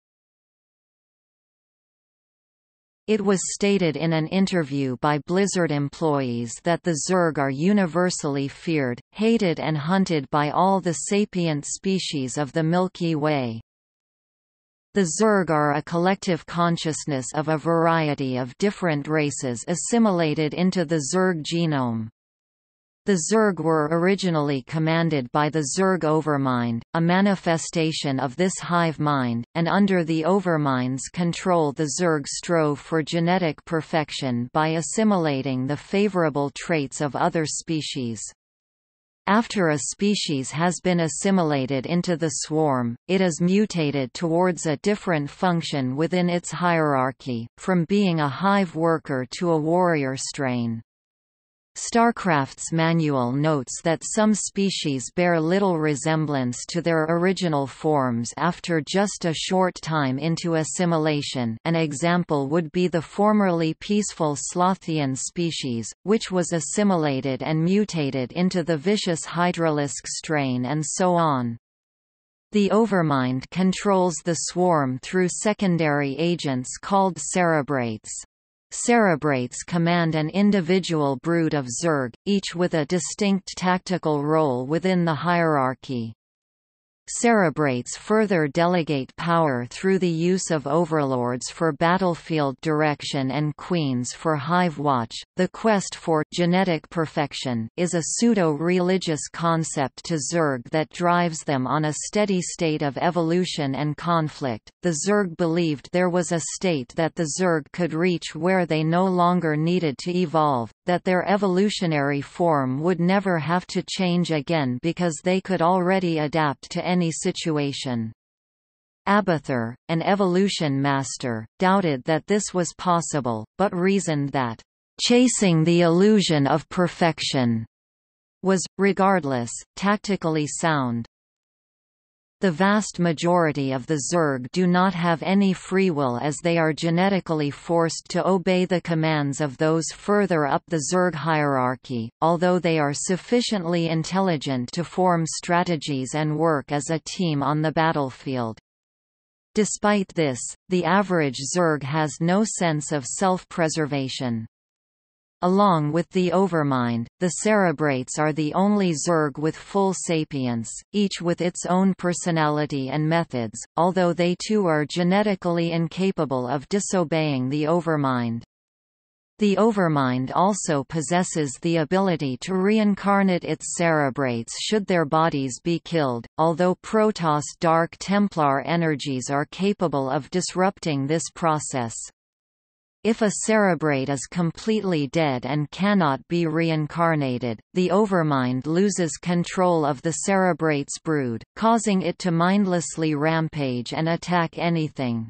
It was stated in an interview by Blizzard employees that the Zerg are universally feared, hated and hunted by all the sapient species of the Milky Way. The Zerg are a collective consciousness of a variety of different races assimilated into the Zerg genome. The Zerg were originally commanded by the Zerg Overmind, a manifestation of this hive mind, and under the Overmind's control the Zerg strove for genetic perfection by assimilating the favorable traits of other species. After a species has been assimilated into the swarm, it is mutated towards a different function within its hierarchy, from being a hive worker to a warrior strain. StarCraft's manual notes that some species bear little resemblance to their original forms after just a short time into assimilation an example would be the formerly peaceful Slothien species, which was assimilated and mutated into the vicious Hydralisk strain and so on. The Overmind controls the swarm through secondary agents called cerebrates. Cerebrates command an individual brood of Zerg, each with a distinct tactical role within the hierarchy. Cerebrates further delegate power through the use of overlords for battlefield direction and queens for hive watch. The quest for genetic perfection is a pseudo-religious concept to Zerg that drives them on a steady state of evolution and conflict. The Zerg believed there was a state that the Zerg could reach where they no longer needed to evolve, that their evolutionary form would never have to change again because they could already adapt to any situation. Abathur, an evolution master, doubted that this was possible, but reasoned that, "...chasing the illusion of perfection," was, regardless, tactically sound. The vast majority of the Zerg do not have any free will as they are genetically forced to obey the commands of those further up the Zerg hierarchy, although they are sufficiently intelligent to form strategies and work as a team on the battlefield. Despite this, the average Zerg has no sense of self-preservation. Along with the Overmind, the Cerebrates are the only Zerg with full sapience, each with its own personality and methods, although they too are genetically incapable of disobeying the Overmind. The Overmind also possesses the ability to reincarnate its cerebrates should their bodies be killed, although Protoss Dark Templar energies are capable of disrupting this process. If a cerebrate is completely dead and cannot be reincarnated, the Overmind loses control of the cerebrate's brood, causing it to mindlessly rampage and attack anything.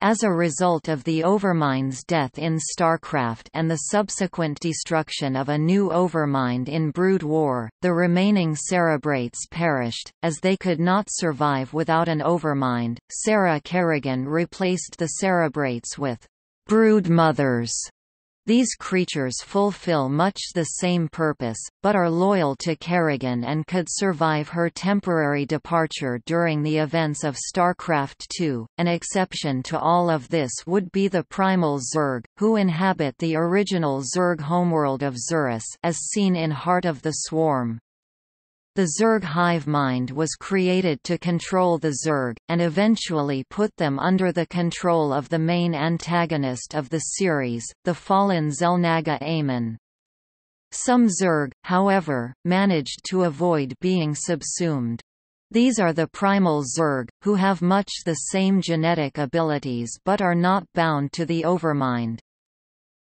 As a result of the Overmind's death in StarCraft and the subsequent destruction of a new Overmind in Brood War, the remaining Cerebrates perished, as they could not survive without an Overmind. Sarah Kerrigan replaced the Cerebrates with Brood Mothers these creatures fulfill much the same purpose, but are loyal to Kerrigan and could survive her temporary departure during the events of StarCraft II. An exception to all of this would be the primal Zerg, who inhabit the original Zerg homeworld of Zerus as seen in Heart of the Swarm. The Zerg hive mind was created to control the Zerg, and eventually put them under the control of the main antagonist of the series, the fallen Xel'Naga Amon. Some Zerg, however, managed to avoid being subsumed. These are the primal Zerg, who have much the same genetic abilities but are not bound to the Overmind.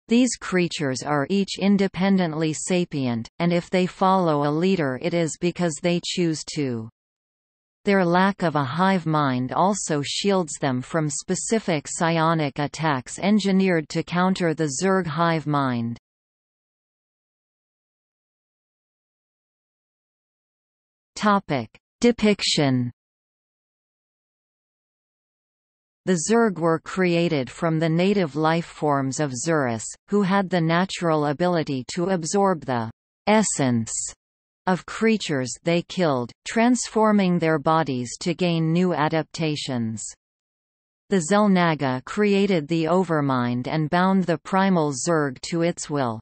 These creatures are each independently sapient, and if they follow a leader it is because they choose to. Their lack of a hive mind also shields them from specific psionic attacks engineered to counter the Zerg hive mind. Depiction the Zerg were created from the native life forms of Zerus, who had the natural ability to absorb the essence of creatures they killed, transforming their bodies to gain new adaptations. The Xel'Naga created the Overmind and bound the primal Zerg to its will.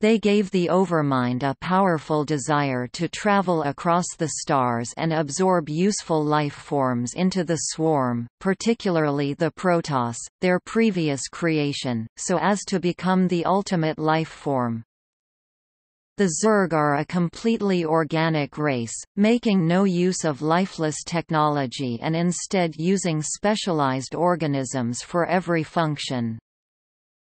They gave the Overmind a powerful desire to travel across the stars and absorb useful life forms into the swarm, particularly the Protoss, their previous creation, so as to become the ultimate life form. The Zerg are a completely organic race, making no use of lifeless technology and instead using specialized organisms for every function.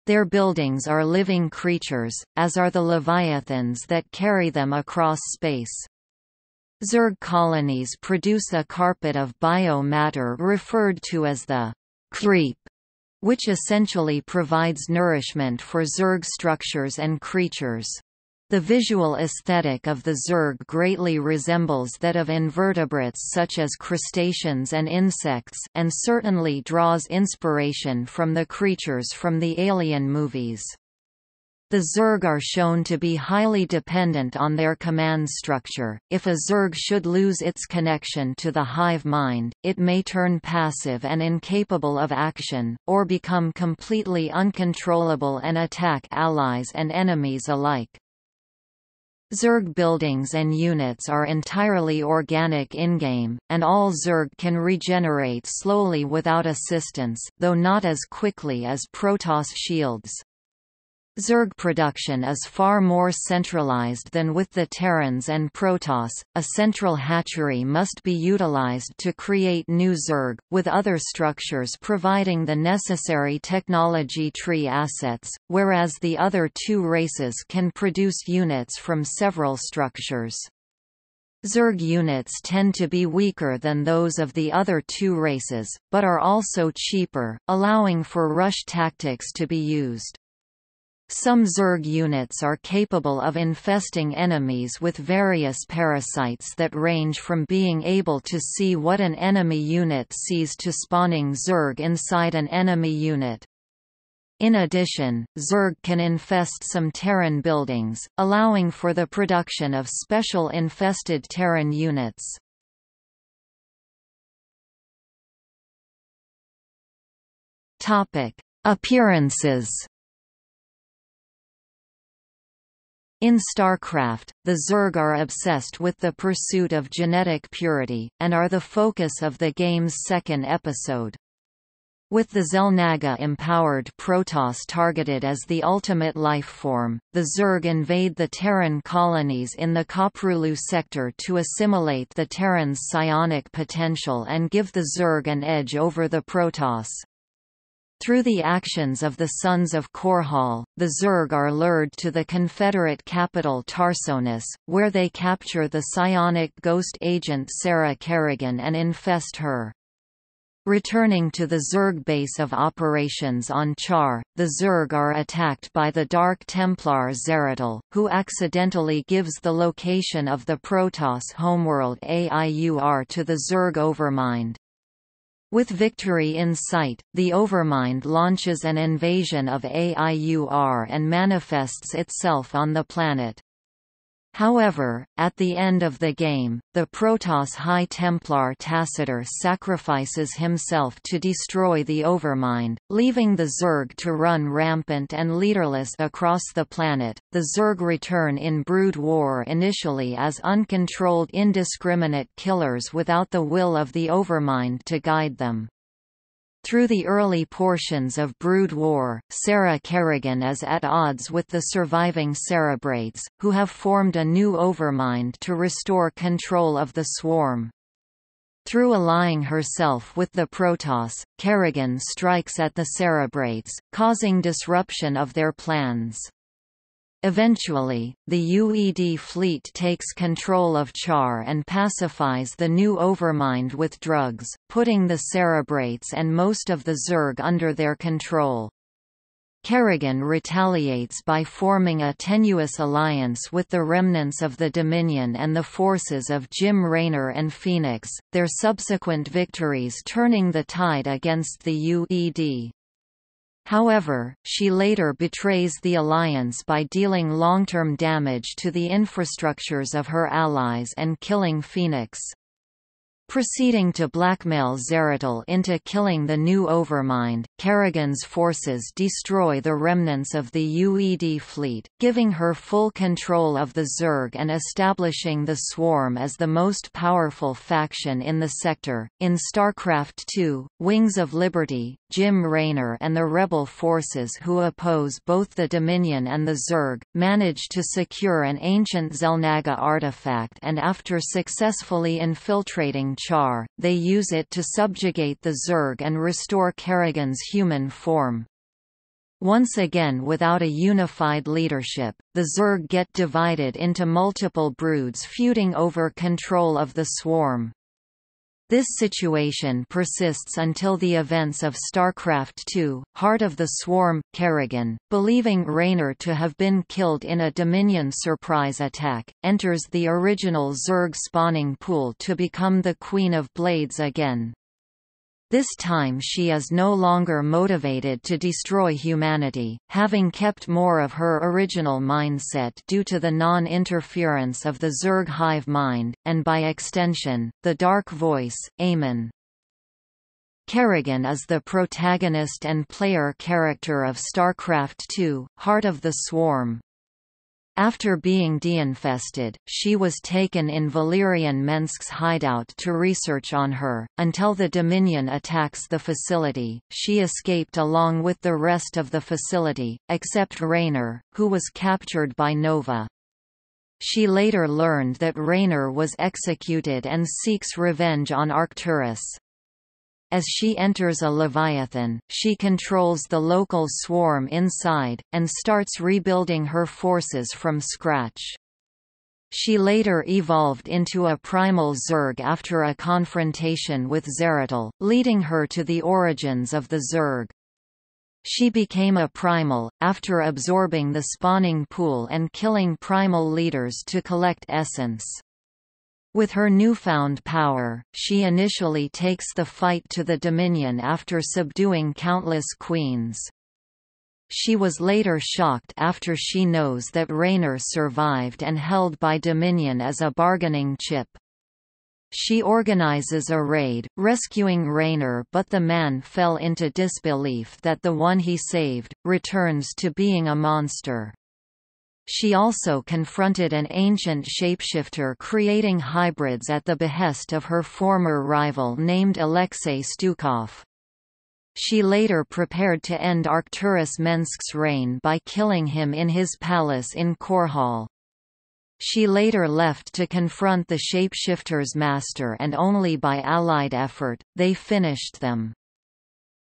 Their buildings are living creatures, as are the leviathans that carry them across space. Zerg colonies produce a carpet of biomatter referred to as the creep, which essentially provides nourishment for Zerg structures and creatures. The visual aesthetic of the Zerg greatly resembles that of invertebrates such as crustaceans and insects and certainly draws inspiration from the creatures from the Alien movies. The Zerg are shown to be highly dependent on their command structure. If a Zerg should lose its connection to the hive mind, it may turn passive and incapable of action, or become completely uncontrollable and attack allies and enemies alike. Zerg buildings and units are entirely organic in-game, and all Zerg can regenerate slowly without assistance, though not as quickly as Protoss shields. Zerg production is far more centralized than with the Terrans and Protoss. A central hatchery must be utilized to create new Zerg, with other structures providing the necessary technology tree assets, whereas the other two races can produce units from several structures. Zerg units tend to be weaker than those of the other two races, but are also cheaper, allowing for rush tactics to be used. Some Zerg units are capable of infesting enemies with various parasites that range from being able to see what an enemy unit sees to spawning Zerg inside an enemy unit. In addition, Zerg can infest some Terran buildings, allowing for the production of special infested Terran units. Appearances. In StarCraft, the Zerg are obsessed with the pursuit of genetic purity, and are the focus of the game's second episode. With the Xel'Naga-empowered Protoss targeted as the ultimate life form, the Zerg invade the Terran colonies in the Koprulu sector to assimilate the Terran's psionic potential and give the Zerg an edge over the Protoss. Through the actions of the Sons of Korhal, the Zerg are lured to the Confederate capital Tarsonis, where they capture the psionic ghost agent Sarah Kerrigan and infest her. Returning to the Zerg base of operations on Char, the Zerg are attacked by the Dark Templar Zeratul, who accidentally gives the location of the Protoss homeworld AIUR to the Zerg Overmind. With victory in sight, the Overmind launches an invasion of AIUR and manifests itself on the planet. However, at the end of the game, the Protoss High Templar Tassadar sacrifices himself to destroy the Overmind, leaving the Zerg to run rampant and leaderless across the planet. The Zerg return in Brood War initially as uncontrolled indiscriminate killers without the will of the Overmind to guide them. Through the early portions of Brood War, Sarah Kerrigan is at odds with the surviving Cerebrates, who have formed a new Overmind to restore control of the swarm. Through allying herself with the Protoss, Kerrigan strikes at the Cerebrates, causing disruption of their plans. Eventually, the UED fleet takes control of Char and pacifies the new Overmind with drugs, putting the Cerebrates and most of the Zerg under their control. Kerrigan retaliates by forming a tenuous alliance with the remnants of the Dominion and the forces of Jim Raynor and Fenix, their subsequent victories turning the tide against the UED. However, she later betrays the alliance by dealing long-term damage to the infrastructures of her allies and killing Fenix. Proceeding to blackmail Zeratul into killing the new Overmind, Kerrigan's forces destroy the remnants of the UED fleet, giving her full control of the Zerg and establishing the Swarm as the most powerful faction in the sector. In StarCraft II, Wings of Liberty, Jim Raynor and the rebel forces who oppose both the Dominion and the Zerg, manage to secure an ancient Xel'Naga artifact and after successfully infiltrating Char, they use it to subjugate the Zerg and restore Kerrigan's human form. Once again without a unified leadership, the Zerg get divided into multiple broods feuding over control of the swarm. This situation persists until the events of StarCraft II, Heart of the Swarm. Kerrigan, believing Raynor to have been killed in a Dominion surprise attack, enters the original Zerg spawning pool to become the Queen of Blades again. This time she is no longer motivated to destroy humanity, having kept more of her original mindset due to the non-interference of the Zerg hive mind, and by extension, the Dark Voice, Amon. Kerrigan is the protagonist and player character of StarCraft II, Heart of the Swarm. After being deinfested, she was taken in Valerian Mengsk's hideout to research on her. Until the Dominion attacks the facility, she escaped along with the rest of the facility, except Raynor, who was captured by Nova. She later learned that Raynor was executed and seeks revenge on Arcturus. As she enters a Leviathan, she controls the local swarm inside, and starts rebuilding her forces from scratch. She later evolved into a primal Zerg after a confrontation with Zeratul, leading her to the origins of the Zerg. She became a primal, after absorbing the spawning pool and killing primal leaders to collect essence. With her newfound power, she initially takes the fight to the Dominion after subduing countless queens. She was later shocked after she knows that Raynor survived and held by Dominion as a bargaining chip. She organizes a raid, rescuing Raynor but the man fell into disbelief that the one he saved, returns to being a monster. She also confronted an ancient shapeshifter creating hybrids at the behest of her former rival named Alexei Stukov. She later prepared to end Arcturus Mengsk's reign by killing him in his palace in Korhal. She later left to confront the shapeshifter's master and only by allied effort, they finished them.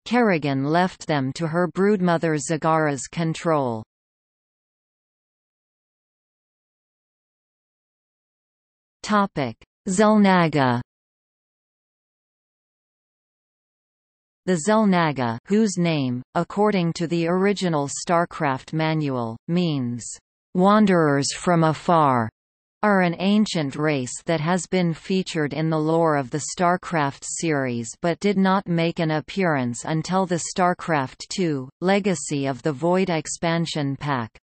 Kerrigan left them to her broodmother Zagara's control. Xel'Naga The Xel'Naga whose name, according to the original StarCraft manual, means wanderers from afar, are an ancient race that has been featured in the lore of the StarCraft series but did not make an appearance until the StarCraft II, Legacy of the Void expansion pack.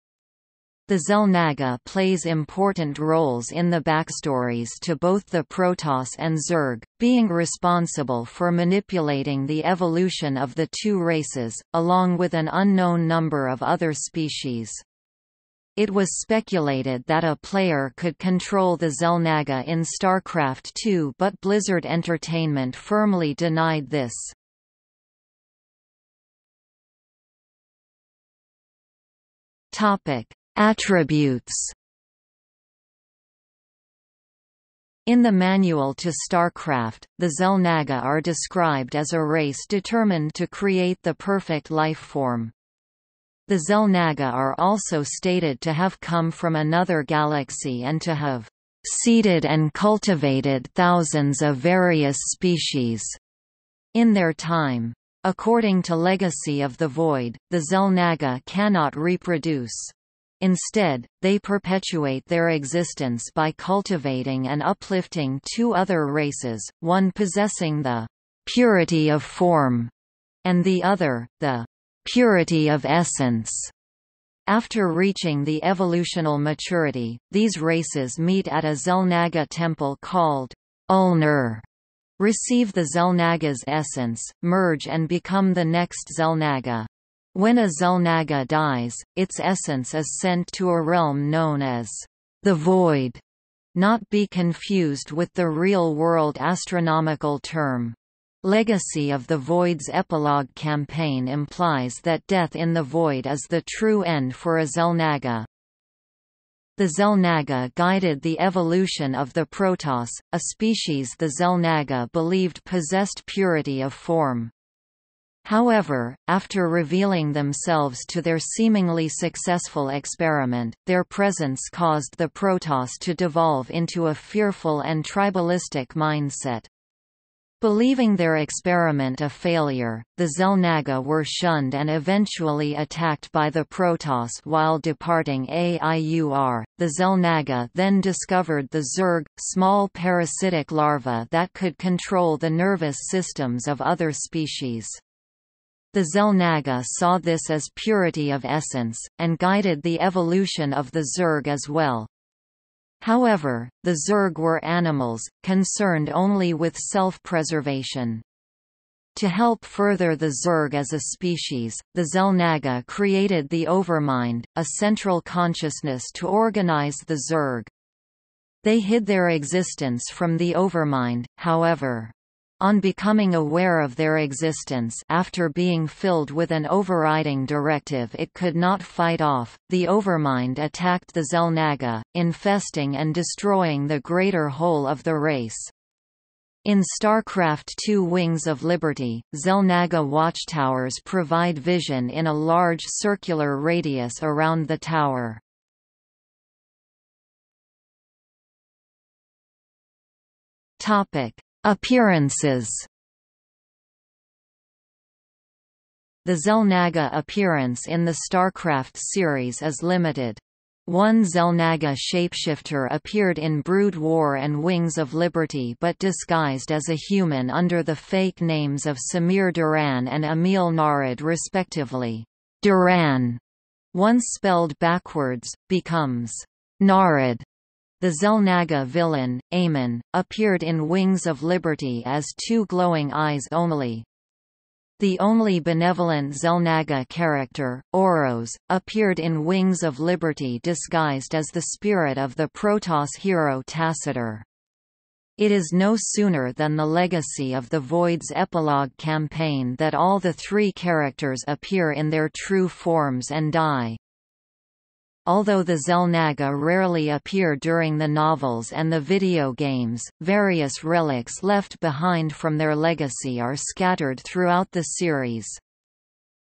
The Xel'Naga plays important roles in the backstories to both the Protoss and Zerg, being responsible for manipulating the evolution of the two races, along with an unknown number of other species. It was speculated that a player could control the Xel'Naga in StarCraft II but Blizzard Entertainment firmly denied this. Attributes In the Manual to StarCraft, the Xel'Naga are described as a race determined to create the perfect life form. The Xel'Naga are also stated to have come from another galaxy and to have seeded and cultivated thousands of various species in their time. According to Legacy of the Void, the Xel'Naga cannot reproduce. Instead, they perpetuate their existence by cultivating and uplifting two other races, one possessing the purity of form, and the other, the purity of essence. After reaching the evolutional maturity, these races meet at a Xel'Naga temple called Ulnar, receive the Xel'Naga's essence, merge and become the next Xel'Naga. When a Xel'Naga dies, its essence is sent to a realm known as the Void, not be confused with the real-world astronomical term Legacy of the Void's epilogue campaign implies that death in the Void is the true end for a Xel'Naga. The Xel'Naga guided the evolution of the Protoss, a species the Xel'Naga believed possessed purity of form. However, after revealing themselves to their seemingly successful experiment, their presence caused the Protoss to devolve into a fearful and tribalistic mindset. Believing their experiment a failure, the Xel'Naga were shunned and eventually attacked by the Protoss while departing AIUR. The Xel'Naga then discovered the Zerg, small parasitic larvae that could control the nervous systems of other species. The Xel'Naga saw this as purity of essence, and guided the evolution of the Zerg as well. However, the Zerg were animals, concerned only with self-preservation. To help further the Zerg as a species, the Xel'Naga created the Overmind, a central consciousness to organize the Zerg. They hid their existence from the Overmind, however. On becoming aware of their existence after being filled with an overriding directive it could not fight off, the Overmind attacked the Xel'Naga, infesting and destroying the greater whole of the race. In StarCraft II Wings of Liberty, Xel'Naga watchtowers provide vision in a large circular radius around the tower. Topic: Appearances The Xel'Naga appearance in the StarCraft series is limited. One Xel'Naga shapeshifter appeared in Brood War and Wings of Liberty but disguised as a human under the fake names of Samir Duran and Emil Narud respectively. Duran, once spelled backwards, becomes Narud The Xel'Naga villain, Amon, appeared in Wings of Liberty as two glowing eyes only. The only benevolent Xel'Naga character, Ouros, appeared in Wings of Liberty disguised as the spirit of the Protoss hero Tassadar. It is no sooner than the legacy of the Void's epilogue campaign that all the three characters appear in their true forms and die. Although the Xel'Naga rarely appear during the novels and the video games, various relics left behind from their legacy are scattered throughout the series.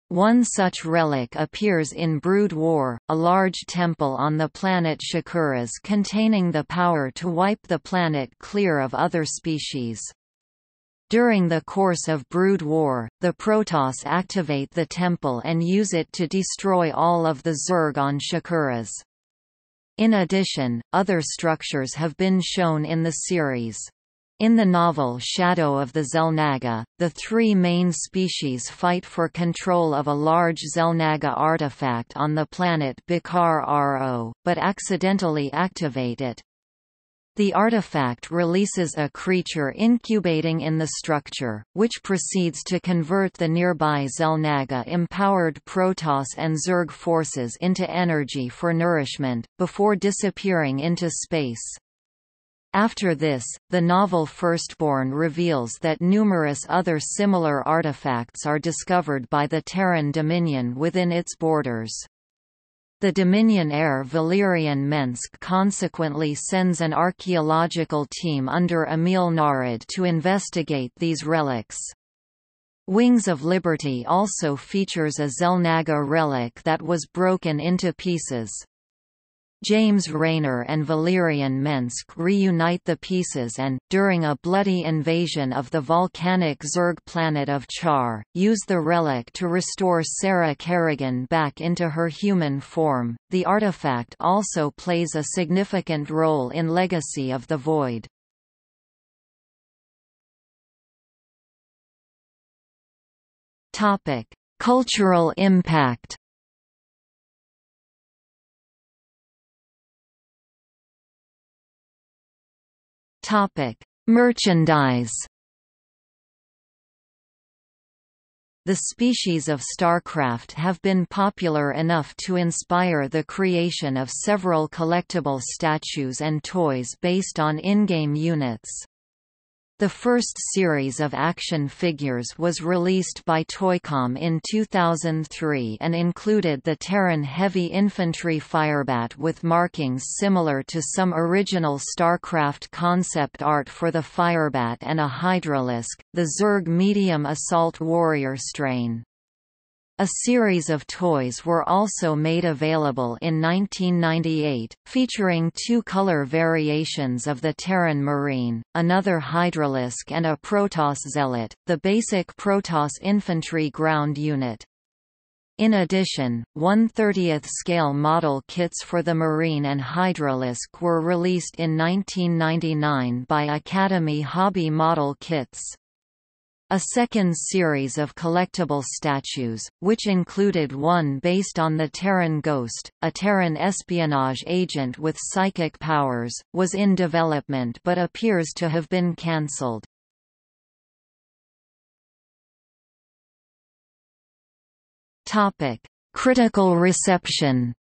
One such relic appears in Brood War, a large temple on the planet Shakuras containing the power to wipe the planet clear of other species. During the course of Brood War, the Protoss activate the temple and use it to destroy all of the Zerg on Shakuras. In addition, other structures have been shown in the series. In the novel Shadow of the Xel'Naga, the three main species fight for control of a large Xel'Naga artifact on the planet Bhekar Ro, but accidentally activate it. The artifact releases a creature incubating in the structure, which proceeds to convert the nearby Xel'Naga-empowered Protoss and Zerg forces into energy for nourishment, before disappearing into space. After this, the novel Firstborn reveals that numerous other similar artifacts are discovered by the Terran Dominion within its borders. The Dominion heir Valerian Mengsk consequently sends an archaeological team under Emil Narud to investigate these relics. Wings of Liberty also features a Xel'Naga relic that was broken into pieces. James Raynor and Valerian Mengsk reunite the pieces and, during a bloody invasion of the volcanic Zerg planet of Char, use the relic to restore Sarah Kerrigan back into her human form. The artifact also plays a significant role in Legacy of the Void. Topic: Cultural impact. Topic: Merchandise. The species of StarCraft have been popular enough to inspire the creation of several collectible statues and toys based on in-game units. The first series of action figures was released by Toycom in 2003 and included the Terran Heavy Infantry Firebat with markings similar to some original StarCraft concept art for the Firebat and a Hydralisk, the Zerg Medium Assault Warrior strain. A series of toys were also made available in 1998, featuring two color variations of the Terran Marine, another Hydralisk and a Protoss Zealot, the basic Protoss infantry ground unit. In addition, 1/30th scale model kits for the Marine and Hydralisk were released in 1999 by Academy Hobby Model Kits. A second series of collectible statues, which included one based on the Terran Ghost, a Terran espionage agent with psychic powers, was in development but appears to have been cancelled. Critical reception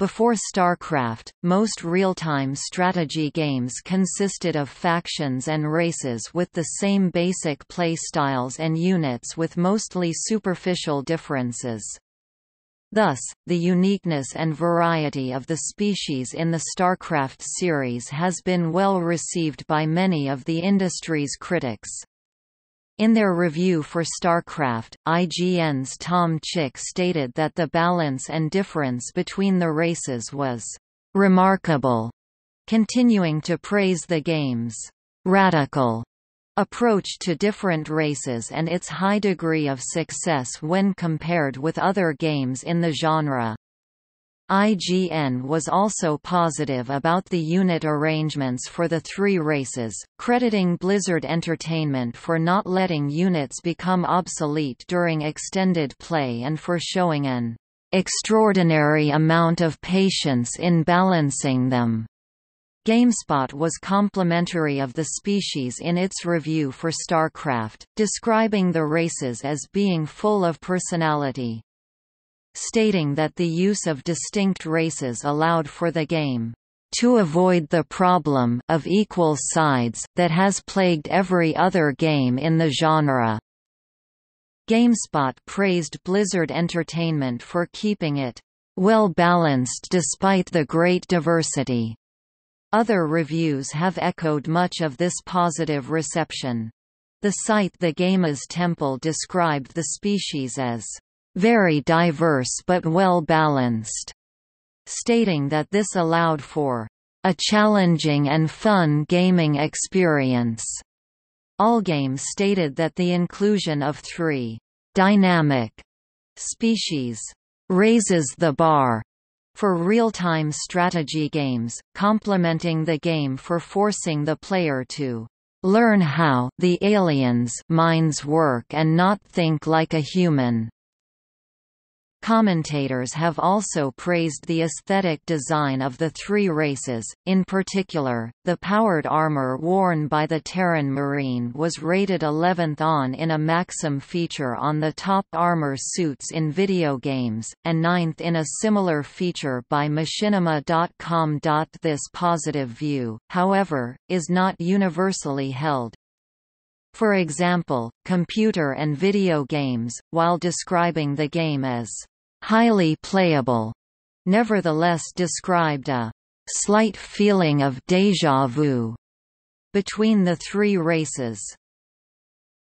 Before StarCraft, most real-time strategy games consisted of factions and races with the same basic play styles and units with mostly superficial differences. Thus, the uniqueness and variety of the species in the StarCraft series has been well received by many of the industry's critics. In their review for StarCraft, IGN's Tom Chick stated that the balance and difference between the races was remarkable, continuing to praise the game's radical approach to different races and its high degree of success when compared with other games in the genre. IGN was also positive about the unit arrangements for the three races, crediting Blizzard Entertainment for not letting units become obsolete during extended play and for showing an extraordinary amount of patience in balancing them. GameSpot was complimentary of the species in its review for StarCraft, describing the races as being full of personality. Stating that the use of distinct races allowed for the game to avoid the problem of equal sides that has plagued every other game in the genre. GameSpot praised Blizzard Entertainment for keeping it well balanced despite the great diversity. Other reviews have echoed much of this positive reception. The site The Gamer's Temple described the species as very diverse but well balanced, stating that this allowed for a challenging and fun gaming experience. Allgames stated that the inclusion of three dynamic species raises the bar for real-time strategy games, complementing the game for forcing the player to learn how the aliens' minds work and not think like a human. Commentators have also praised the aesthetic design of the three races, in particular, the powered armor worn by the Terran Marine was rated 11th on in a Maxim feature on the top armor suits in video games, and 9th in a similar feature by Machinima.com. This positive view, however, is not universally held. For example, computer and video games, while describing the game as highly playable, nevertheless described a slight feeling of déjà vu between the three races.